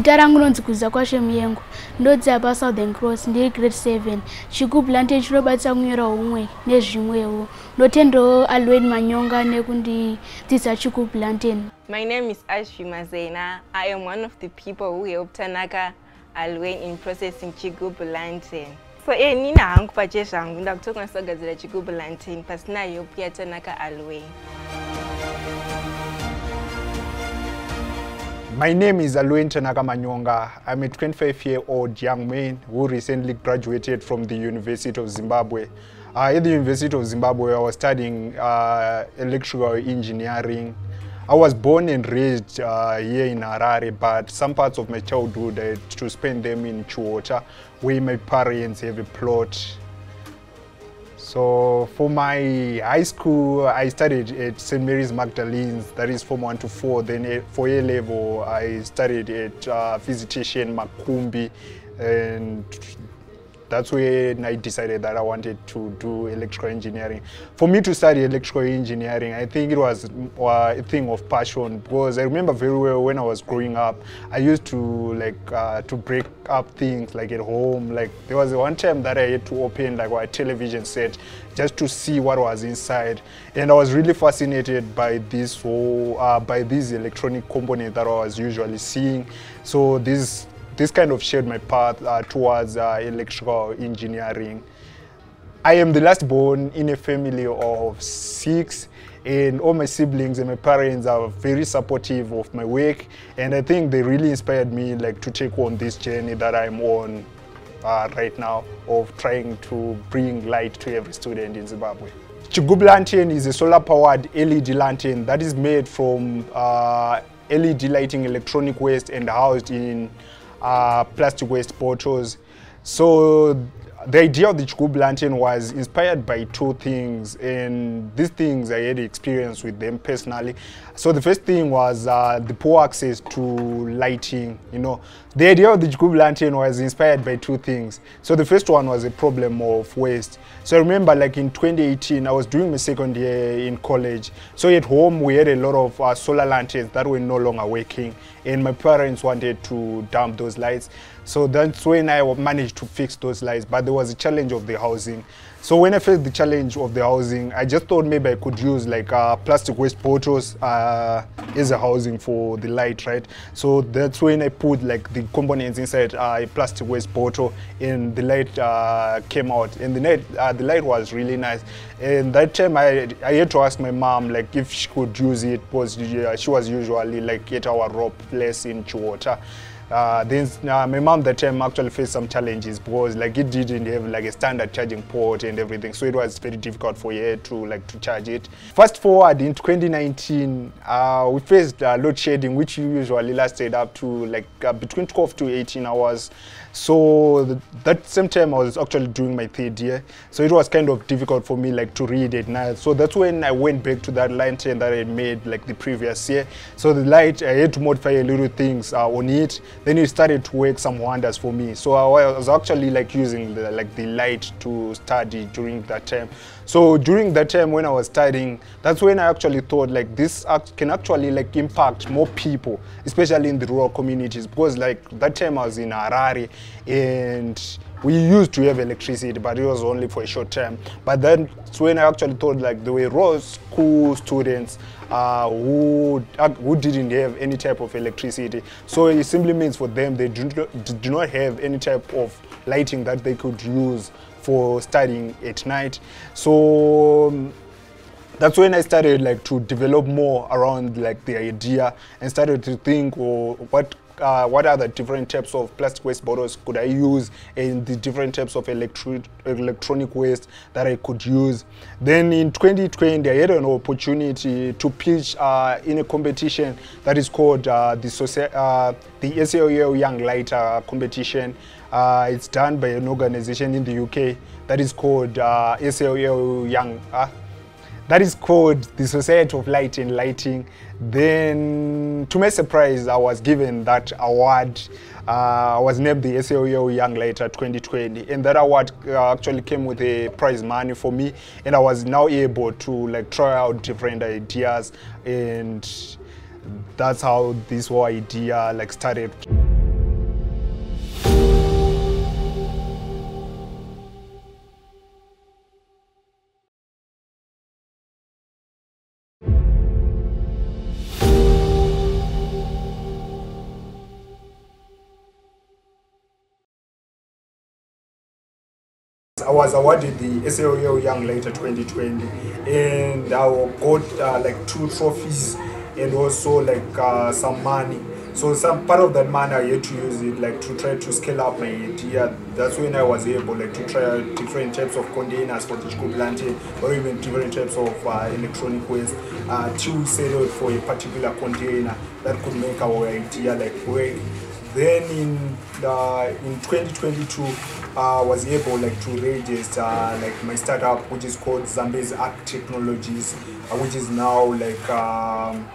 zita rangu rinonzi kuziza kwashe muyengo ndodzira pasouthern cross ndiri grade 7 chikubhulante chinobatisa kunyora umwe nezvimwewo ndotendawo alwen manyonga nekundidzidza chikubhulanteni My name is Ashvi Mazena. I am one of the people who helped Tanaka Alwen in processing chigubu lantern. So eh nina hangu pache zvangu ndakutokwanisa kugadzira chigubu lantern pasina help yaTanaka Alwen. My name is Aluwaine Tanaka I'm a 25-year-old young man who recently graduated from the University of Zimbabwe. Uh, at the University of Zimbabwe, I was studying uh, electrical engineering. I was born and raised uh, here in Harare, but some parts of my childhood I had to spend them in Chuota, where my parents have a plot so for my high school, I studied at St. Mary's Magdalene's, that is Form 1 to 4. Then for A level, I studied at uh, Visitation Makumbi, and that's when I decided that I wanted to do electrical engineering. For me to study electrical engineering, I think it was uh, a thing of passion because I remember very well when I was growing up, I used to like uh, to break up things like at home. Like there was one time that I had to open like a television set just to see what was inside, and I was really fascinated by this whole uh, by these electronic components that I was usually seeing. So this this kind of shaped my path uh, towards uh, electrical engineering. I am the last born in a family of six and all my siblings and my parents are very supportive of my work and I think they really inspired me like to take on this journey that I'm on uh, right now of trying to bring light to every student in Zimbabwe. Chigubhu lantern is a solar powered LED lantern that is made from uh, LED lighting electronic waste and housed in Uh, plastic waste bottles. So the idea of the Chigubhu lantern was inspired by two things and these things I had experience with them personally. So the first thing was uh, the poor access to lighting, you know. The idea of the Chigubhu lantern was inspired by two things. So the first one was a problem of waste. So I remember like in 2018, I was doing my second year in college. So at home we had a lot of uh, solar lanterns that were no longer working and my parents wanted to dump those lights. So that's when I managed to fix those lights, but there was a challenge of the housing. So when I faced the challenge of the housing, I just thought maybe I could use like uh, plastic waste bottles uh, as a housing for the light, right? So that's when I put like the components inside uh, a plastic waste bottle and the light uh, came out. And the, light, uh, the light was really nice. And that time I, I had to ask my mom like if she could use it because she was usually like at our rope place in Chiwota. Uh, then uh, my mom that time actually faced some challenges because like it didn't have like a standard charging port and everything. So it was very difficult for her to like to charge it. Fast forward in 2019 uh, we faced uh, load shedding which usually lasted up to like uh, between 12 to 18 hours so th that same time I was actually doing my third year. So it was kind of difficult for me like to read at night so that's when I went back to that line lantern that I made like the previous year. So the light I had to modify a little things uh, on it. Then it started to work some wonders for me. So I was actually like using the, like the light to study during that time so during that time when I was studying that's when I actually thought like this act can actually like impact more people especially in the rural communities because like that time I was in Harare and we used to have electricity but it was only for a short time. But then it's when I actually thought like there were rural school students uh, who, uh, who didn't have any type of electricity. So it simply means for them they do do not have any type of lighting that they could use for studying at night so um, that's when I started like to develop more around like the idea and started to think oh, what uh, what are the different types of plastic waste bottles could I use and the different types of electro electronic waste that I could use. Then in 2020 I had an opportunity to pitch uh, in a competition that is called uh, the, uh, the SLL Young Lighter competition. Uh, it's done by an organization in the UK that is called uh, SLL Young that is called the Society of Light and Lighting. Then, to my surprise, I was given that award. Uh, I was named the SLL Young Lighter 2020, and that award uh, actually came with a prize money for me, and I was now able to like try out different ideas, and that's how this whole idea like started. I was awarded the SLL Young Lighter 2020, and I got uh, like two trophies and also like uh, some money. So some part of that money I had to use it like to try to scale up my idea. That's when I was able like to try different types of containers for the school planting or even different types of uh, electronic waste uh, to settle for a particular container that could make our idea like work. Then in uh, in 2022, I was able like to register like my startup, which is called Zambezi Arc Technologies, uh, which is now like. Um,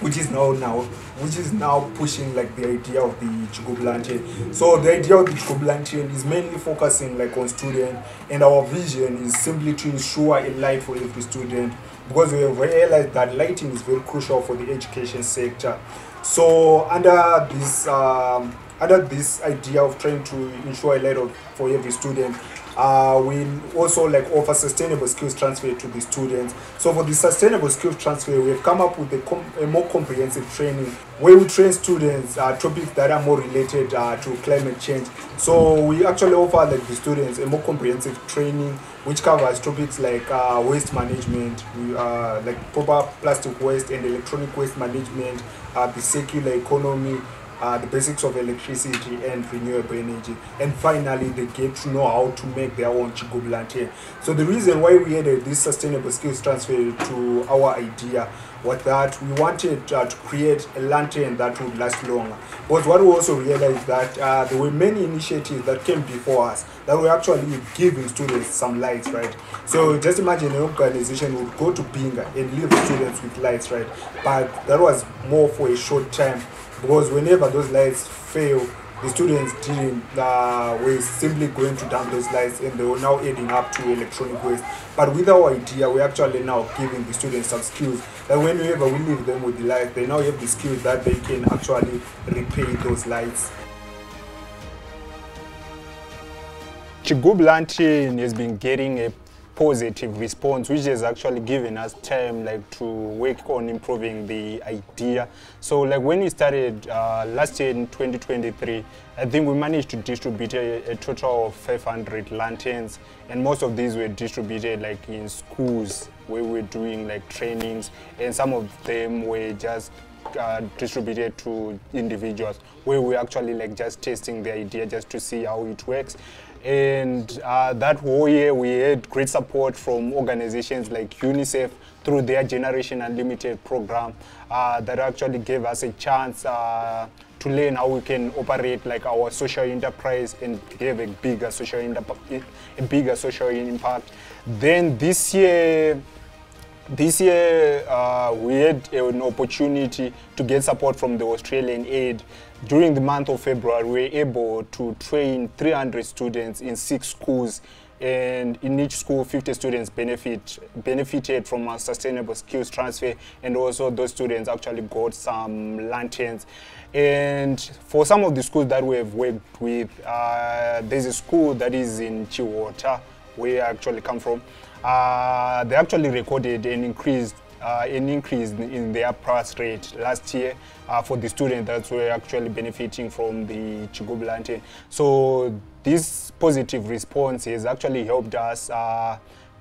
which is now now which is now pushing like the idea of the Chigoblantian. So the idea of the Chigoblantian is mainly focusing like on student and our vision is simply to ensure a light for every student because we have realized that lighting is very crucial for the education sector. So under this um, under this idea of trying to ensure a of, for every student, uh, we also like offer sustainable skills transfer to the students. So for the sustainable skills transfer, we have come up with a, a more comprehensive training where we train students uh, topics that are more related uh, to climate change. So we actually offer like the students a more comprehensive training which covers topics like uh, waste management, uh, like proper plastic waste and electronic waste management, uh, the circular economy, uh, the basics of electricity and renewable energy. And finally, they get to know how to make their own Chigob lantern. So the reason why we added this sustainable skills transfer to our idea was that we wanted uh, to create a lantern that would last longer. But what we also realized that uh, there were many initiatives that came before us that were actually giving students some lights, right? So just imagine an organization would go to Binga and leave students with lights, right? But that was more for a short time because whenever those lights fail the students didn't uh, were simply going to dump those lights and they were now adding up to electronic waste. But with our idea we're actually now giving the students some skills that whenever we leave them with the lights they now have the skills that they can actually repair those lights. Chigub Lantern has been getting a positive response which has actually given us time like to work on improving the idea. So like when we started uh, last year in 2023 i think we managed to distribute a, a total of 500 lanterns and most of these were distributed like in schools where we're doing like trainings and some of them were just uh, distributed to individuals where we actually like just testing the idea just to see how it works and uh, that whole year we had great support from organizations like UNICEF through their Generation Unlimited program uh, that actually gave us a chance uh, to learn how we can operate like our social enterprise and give a bigger social a bigger social impact. Then this year this year uh, we had an opportunity to get support from the Australian aid. During the month of February, we were able to train 300 students in six schools and in each school 50 students benefit benefited from a sustainable skills transfer and also those students actually got some lanterns and for some of the schools that we have worked with uh, there's a school that is in Chiwota where I actually come from uh, they actually recorded an increased uh, an increase in their pass rate last year uh, for the students that were actually benefiting from the Chigublante. So this positive response has actually helped us uh,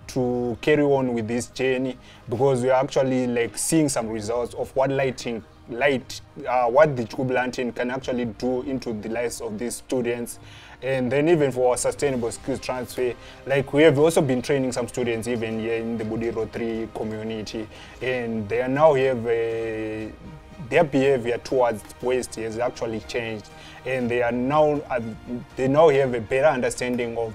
to carry on with this journey because we are actually like seeing some results of what lighting light uh, what the lantern can actually do into the lives of these students and then even for our sustainable skills transfer like we have also been training some students even here in the Budiriro 3 community and they are now have a, their behavior towards waste has actually changed and they are now uh, they now have a better understanding of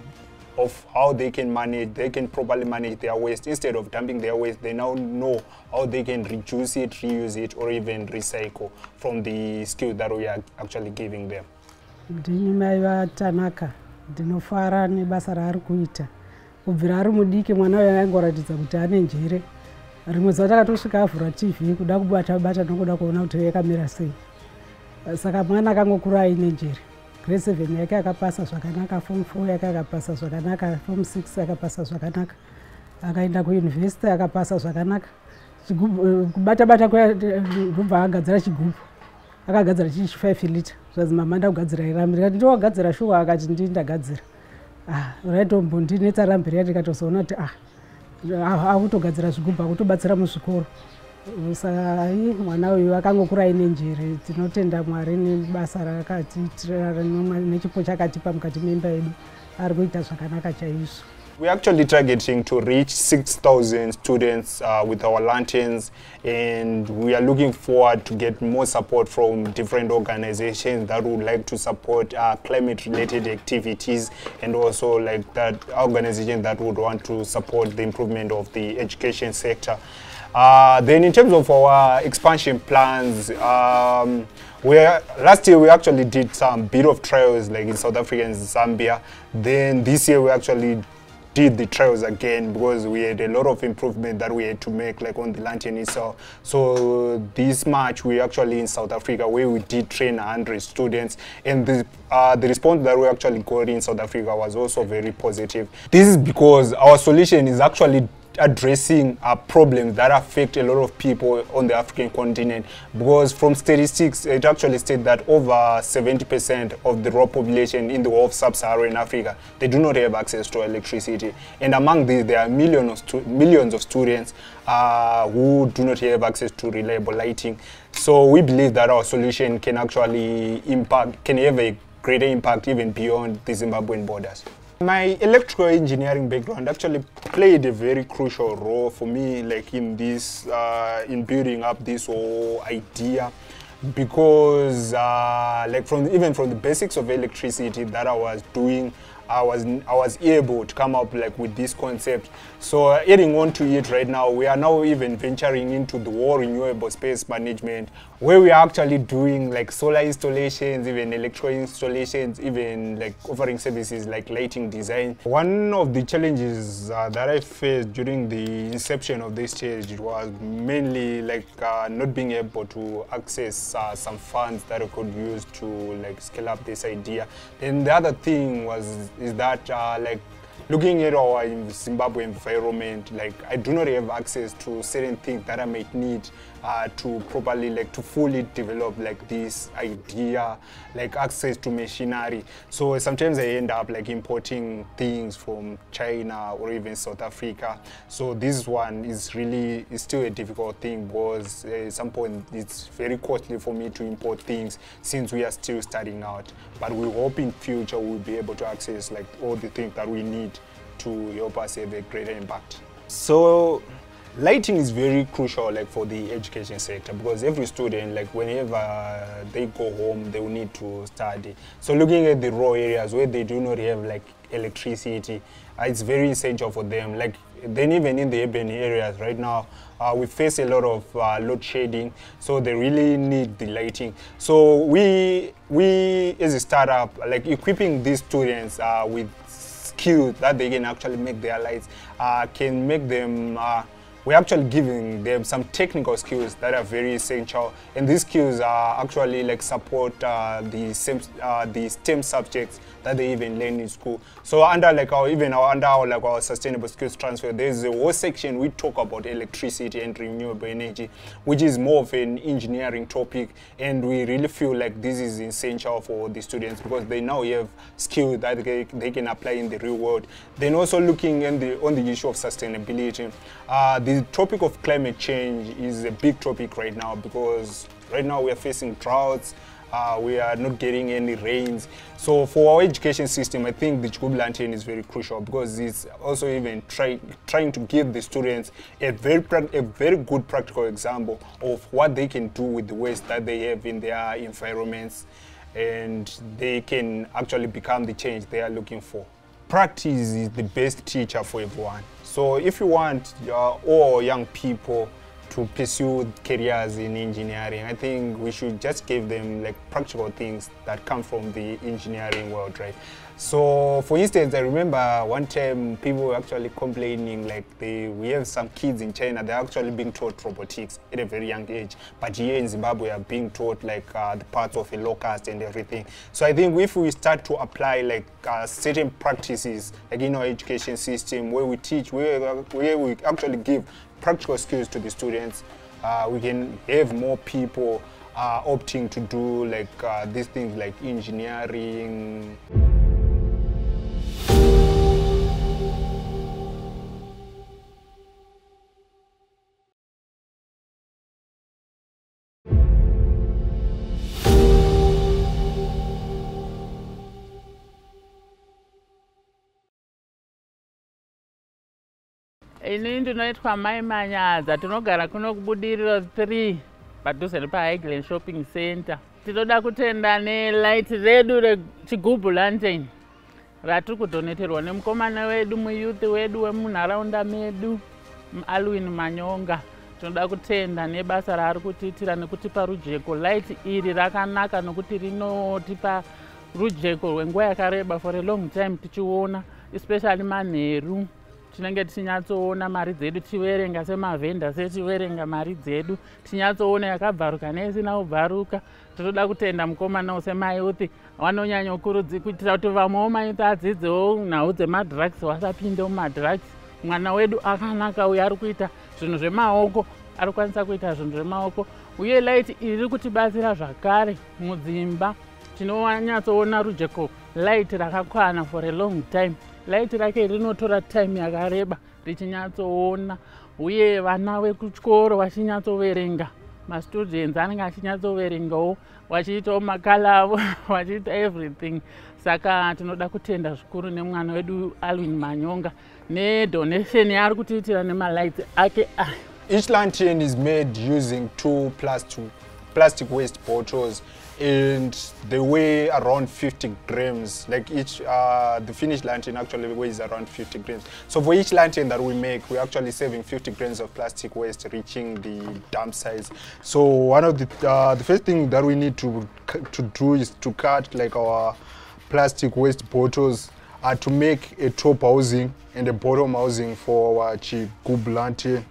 of how they can manage, they can properly manage their waste. Instead of dumping their waste, they now know how they can reduce it, reuse it, or even recycle from the skill that we are actually giving them. Ndini mai vatanaka ndinofara nebasa raari kuita kubvira ari mudiki mwana uyo aingoratidza kuti ane njere. Rimwe zuva takatosvika avhura tv kuda kubata bata nokuda kuona kuti yakamira sei. Saka mwana akangokura aine njere. Grade seven yake akapasa zvakanaka form four yake akapasa zvakanaka form six akapasa zvakanaka. Akaenda kuyunivhesiti akapasa zvakanaka. Kubata bata kubva agadzira chigubhu akagadzira chichi five liter. Zvazi mama ndakugadzira irami ndikati ndiwagadzira shuwa akati ndii ndagadzira. Ah, raitombondinetsa ramberi ndikatozoona kuti ah akutogadzira zvigubhu akutobatsira muzvikoro. Saka mwana uyu akangokura aine njere tinotenda mwari nebasa rakatiitira nechipo chakatipa mukati memba yedu. Ari kuita zvakanaka chaizvo We're actually targeting to reach 6,000 students uh, with our lanterns, and we are looking forward to get more support from different organizations that would like to support uh, climate-related activities, and also like that organization that would want to support the improvement of the education sector. Uh, then in terms of our expansion plans, um, where last year we actually did some bit of trials like in South Africa and Zambia. Then this year we actually did the trials again because we had a lot of improvement that we had to make like on the lantern itself so this march we actually in south africa where we did train 100 students and the uh, the response that we actually got in south africa was also very positive. This is because our solution is actually addressing uh, problems that affect a lot of people on the African continent. Because from statistics it actually states that over 70% of the raw population in the whole of sub-Saharan Africa they do not have access to electricity. And among these there are millions of, millions of students uh, who do not have access to reliable lighting. So we believe that our solution can actually impact can have a greater impact even beyond the Zimbabwean borders. My electrical engineering background actually played a very crucial role for me like in this, uh, in building up this whole idea because uh, like from even from the basics of electricity that I was doing I was I was able to come up like with this concept. So uh, adding on to it right now, we are now even venturing into the whole renewable space management, where we are actually doing like solar installations, even electrical installations, even like offering services like lighting design. One of the challenges uh, that I faced during the inception of this stage was mainly like uh, not being able to access uh, some funds that I could use to like scale up this idea. Then the other thing was is that uh, like looking at our Zimbabwe environment, like I do not have access to certain things that I might need uh, to properly, like to fully develop like this idea, like access to machinery. So sometimes I end up like importing things from China or even South Africa. So this one is really is still a difficult thing because at some point it's very costly for me to import things since we are still starting out. But we hope in future we'll be able to access like all the things that we need to help us have a greater impact. So lighting is very crucial like for the education sector because every student like whenever they go home they will need to study so looking at the rural areas where they do not have like electricity uh, it's very essential for them like then even in the urban areas right now uh, we face a lot of uh, load shading, so they really need the lighting. So we we as a startup like equipping these students uh, with skills that they can actually make their lights uh, can make them uh, we're actually giving them some technical skills that are very essential. And these skills are actually like support uh, the same uh, the STEM subjects that they even learn in school. So under like our even our under our like our sustainable skills transfer there's a whole section we talk about electricity and renewable energy which is more of an engineering topic. And we really feel like this is essential for the students because they now have skills that they, they can apply in the real world. Then also looking in the on the issue of sustainability uh, the topic of climate change is a big topic right now because right now we are facing droughts, uh, we are not getting any rains. So for our education system, I think the Lantern is very crucial because it's also even try, trying to give the students a very, a very good practical example of what they can do with the waste that they have in their environments and they can actually become the change they are looking for. Practice is the best teacher for everyone. So if you want uh, all young people to pursue careers in engineering, I think we should just give them like practical things that come from the engineering world, right? So for instance, I remember one time people were actually complaining like they, we have some kids in China, they're actually being taught robotics at a very young age. But here in Zimbabwe are being taught like uh, the parts of a locust and everything. So I think if we start to apply like uh, certain practices like in our education system where we teach, where, where we actually give practical skills to the students, uh, we can have more people uh, opting to do like uh, these things like engineering. Ini ndinoitwa mai manyadza tinogara kuno kubudiriro 3 padhuze nepahighland shopping center tinoda kutenda nelight redu rechigubhu lantern ratiri kudoneterwa nemukomana wedu muyuthi wedu wemunharaunda medu alwin manyonga. Tinoda kutenda nebasa raari kutiitira nekutipa rujeko. Light iri rakanaka nokuti rinotipa rujeko rwenguva yakareba for a long time tichiona especially manheru tinenge tichinyatsoona mari dzedu tichiverenga semavhenda setichiverenga mari dzedu tichinyatsoona yakabvaruka neisina kubvaruka. Totoda kutenda mukomana semayuthi vanonyanya kuitira kuti vamwewo mayuthi adzidzewo nhau dzemadrugs wasapinde mumadrugs mwana wedu akanaka uyo ari kuita zvinhu zvemaoko ari kwanisa kuita zvinhu zvemaoko. Uye light iri kutibatsira zvakare mudzimba. Tinonyatsoona rujeko light rakakwana for a long time light rake rinotora time yakareba richinyatsoona uye vana vekuchikoro vachinyatsoverenga mastudents anenge achinyatsoverengawo vachiitawo makala avo vachiita everything. Saka tinoda kutenda zvikuru nemwana wedu alwin manyonga. Nedonation yaari kutiitira nemalights ake Each lantern is made using two plastic, plastic waste bottles and they weigh around 50 grams. Like each, uh, the finished lantern actually weighs around 50 grams. So for each lantern that we make, we're actually saving 50 grams of plastic waste, reaching the dump size. So one of the, uh, the first thing that we need to, to do is to cut like our plastic waste bottles uh, to make a top housing and a bottom housing for our chigub lantern.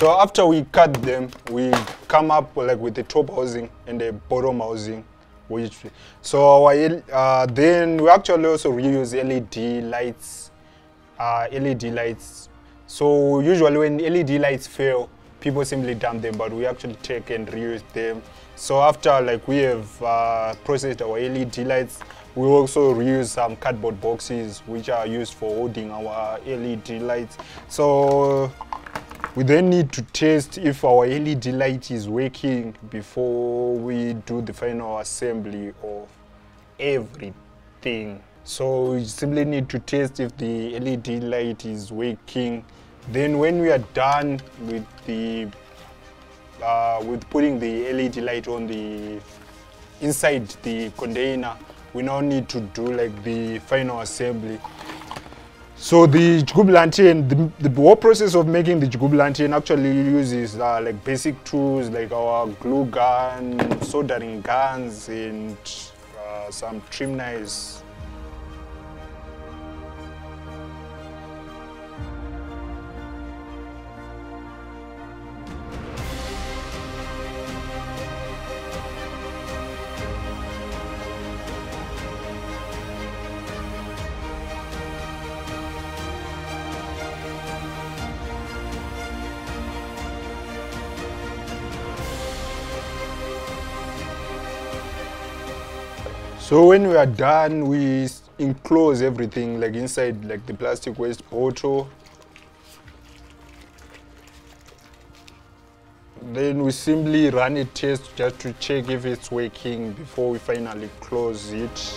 So after we cut them, we come up like with the top housing and the bottom housing. Which, so uh, then we actually also reuse LED lights, uh, LED lights. So usually when LED lights fail, people simply dump them, but we actually take and reuse them. So after like we have uh, processed our LED lights, we also reuse some cardboard boxes which are used for holding our LED lights. So we then need to test if our LED light is working before we do the final assembly of everything. So we simply need to test if the LED light is working. Then when we are done with the uh, with putting the LED light on the inside the container, we now need to do like the final assembly. So the Jigub the, the whole process of making the Jigub actually uses uh, like basic tools like our glue gun, soldering guns, and uh, some trim knives. So when we are done, we enclose everything like inside like the plastic waste bottle. Then we simply run a test just to check if it's working before we finally close it.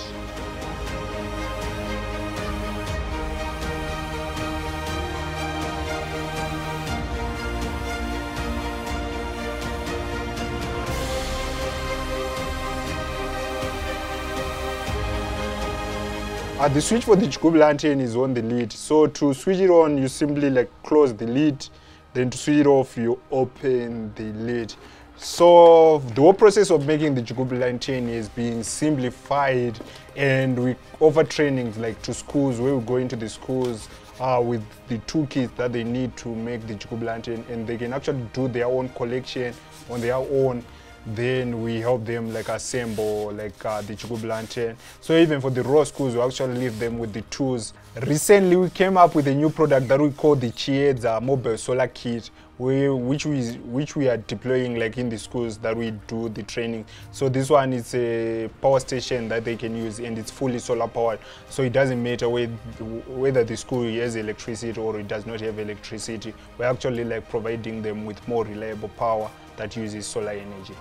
Uh, the switch for the Jigub lantern is on the lid. So to switch it on, you simply like close the lid. Then to switch it off, you open the lid. So the whole process of making the Jigub lantern is being simplified and we offer trainings like to schools where we go into the schools uh, with the toolkits that they need to make the Jigub lantern and they can actually do their own collection on their own then we help them like assemble like uh, the Chigubhu lantern. So even for the raw schools, we actually leave them with the tools. Recently, we came up with a new product that we call the Chiedza mobile solar kit, we, which we which we are deploying like in the schools that we do the training. So this one is a power station that they can use, and it's fully solar powered. So it doesn't matter whether the school has electricity or it does not have electricity. We're actually like providing them with more reliable power that uses solar energy.